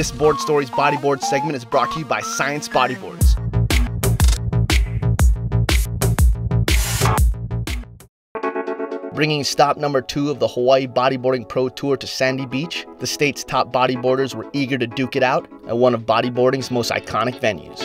This Board Stories bodyboard segment is brought to you by Science Bodyboards. Bringing stop number two of the Hawaii Bodyboarding Pro Tour to Sandy Beach, the state's top bodyboarders were eager to duke it out at one of bodyboarding's most iconic venues.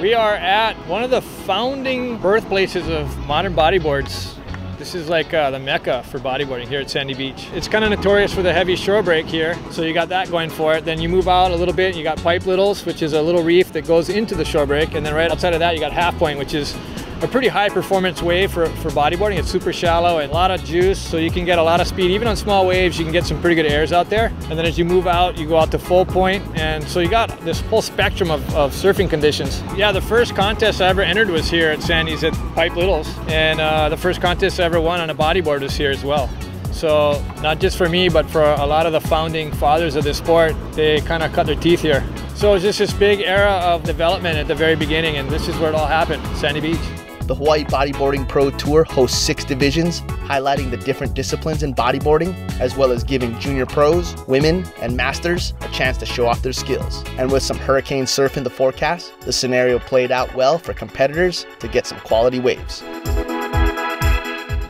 We are at one of the founding birthplaces of modern bodyboards. This is like uh, the mecca for bodyboarding here at Sandy Beach. It's kind of notorious for the heavy shore break here, so you got that going for it. Then you move out a little bit, and you got Pipe Littles, which is a little reef that goes into the shore break, and then right outside of that you got Half Point, which is a pretty high performance wave for, for bodyboarding. It's super shallow and a lot of juice, so you can get a lot of speed. Even on small waves, you can get some pretty good airs out there. And then as you move out, you go out to full point, and so you got this whole spectrum of, of surfing conditions. Yeah, the first contest I ever entered was here at Sandy's at Pipe Littles, and uh, the first contest I ever won on a bodyboard was here as well. So not just for me, but for a lot of the founding fathers of this sport, they kind of cut their teeth here. So it was just this big era of development at the very beginning, and this is where it all happened, Sandy Beach. The Hawaii Bodyboarding Pro Tour hosts six divisions, highlighting the different disciplines in bodyboarding, as well as giving junior pros, women, and masters a chance to show off their skills. And with some hurricane surf in the forecast, the scenario played out well for competitors to get some quality waves.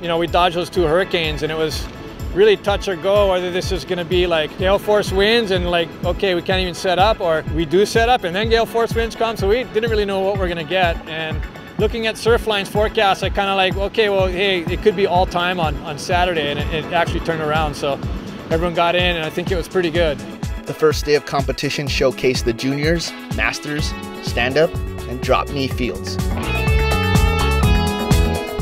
You know, we dodged those two hurricanes, and it was really touch or go whether this is going to be like gale force winds and like okay we can't even set up or we do set up and then gale force winds come so we didn't really know what we're going to get and looking at Surfline's forecast, I kind of like, okay, well, hey, it could be all time on, on Saturday, and it, it actually turned around. So everyone got in, and I think it was pretty good. The first day of competition showcased the juniors, masters, stand up, and drop knee fields.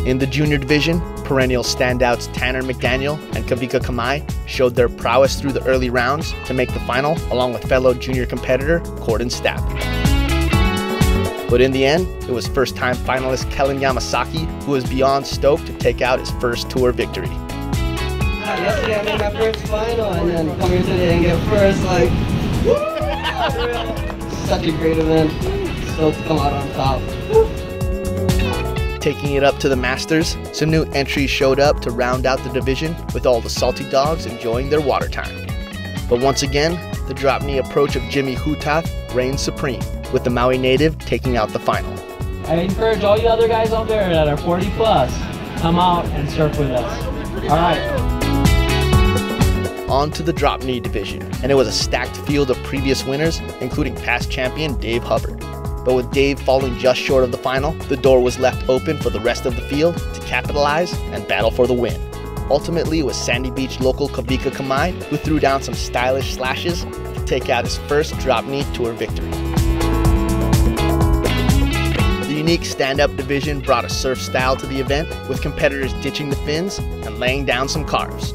In the junior division, perennial standouts Tanner McDaniel and Kavika Kamai showed their prowess through the early rounds to make the final, along with fellow junior competitor Corden Stapp. But in the end, it was first time finalist Kellen Yamasaki who was beyond stoked to take out his first tour victory. Yesterday I made my first final and then come here today and get first, like, such a great event. Stoked to come out on top. Taking it up to the Masters, some new entries showed up to round out the division with all the salty dogs enjoying their water time. But once again, the drop knee approach of Jimmy Hutath reigned supreme with the Maui native taking out the final. I encourage all you other guys out there that are 40 plus, come out and surf with us. All right. On to the drop knee division, and it was a stacked field of previous winners, including past champion Dave Hubbard. But with Dave falling just short of the final, the door was left open for the rest of the field to capitalize and battle for the win. Ultimately, it was Sandy Beach local Kavika Kamai who threw down some stylish slashes to take out his first drop knee tour victory unique stand-up division brought a surf style to the event, with competitors ditching the fins and laying down some carves.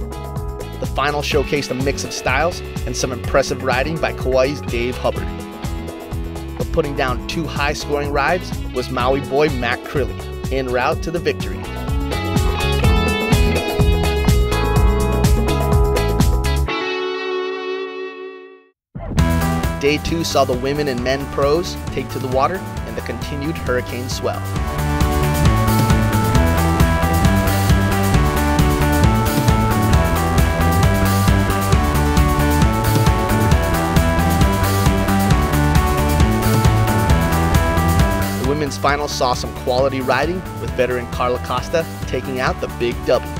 The final showcased a mix of styles and some impressive riding by Kauai's Dave Hubbard. But putting down two high-scoring rides was Maui boy Matt Crilly, en route to the victory. Day two saw the women and men pros take to the water the continued hurricane swell. The women's final saw some quality riding with veteran Carla Costa taking out the big W.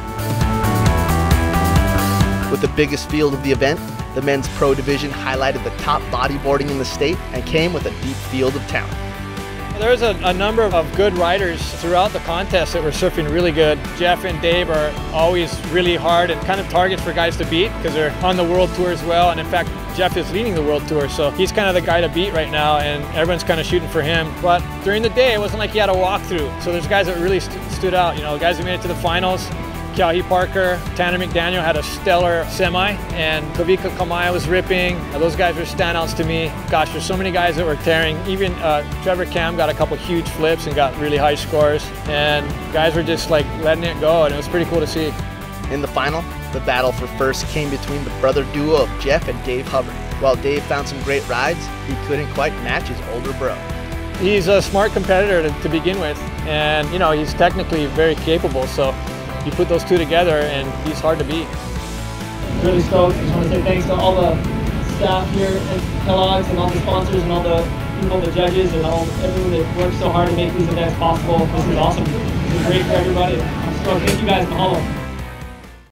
With the biggest field of the event, the men's pro division highlighted the top bodyboarding in the state and came with a deep field of talent. There's a, a, number of good riders throughout the contest that were surfing really good. Jeff and Dave are always really hard and kind of targets for guys to beat because they're on the world tour as well. And in fact, Jeff is leading the world tour, so he's kind of the guy to beat right now, and everyone's kind of shooting for him. But during the day, it wasn't like he had a walkthrough. So there's guys that really st stood out. You know, guys who made it to the finals. Keahi Parker, Tanner McDaniel had a stellar semi, and Kavika Kamai was ripping. Those guys were standouts to me. Gosh, there's so many guys that were tearing. Even uh, Trevor Cam got a couple huge flips and got really high scores, and guys were just like letting it go, and it was pretty cool to see. In the final, the battle for first came between the brother duo of Jeff and Dave Hubbard. While Dave found some great rides, he couldn't quite match his older bro. He's a smart competitor to, to begin with, and you know he's technically very capable. So you put those two together and he's hard to beat. Really stoked. Just want to say thanks to all the staff here at Kellogg's and all the sponsors and all the people, the judges, and all everyone that worked so hard to make these events possible. This is awesome. This is great for everybody. So thank you guys, Mahalo.